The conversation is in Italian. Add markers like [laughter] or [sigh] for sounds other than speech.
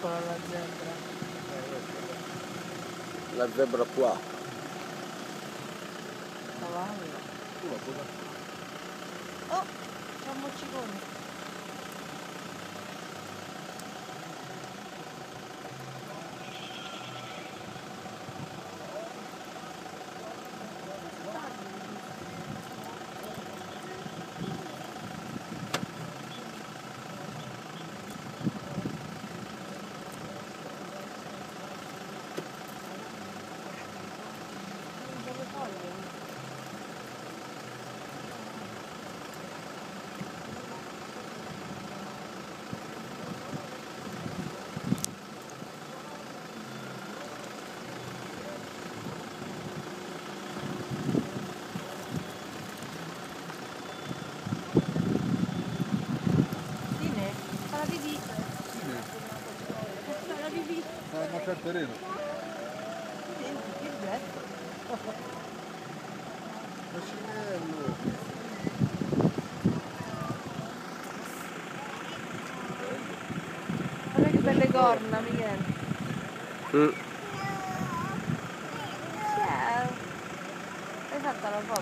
piccola la zebra. La zebra qua. Cavallo. Oh, c'è un c'è il terreno. Senti, che bello. [laughs] Macinello. Guarda che belle corna, Michele. Mm. Ciao. Hai fatto la foto?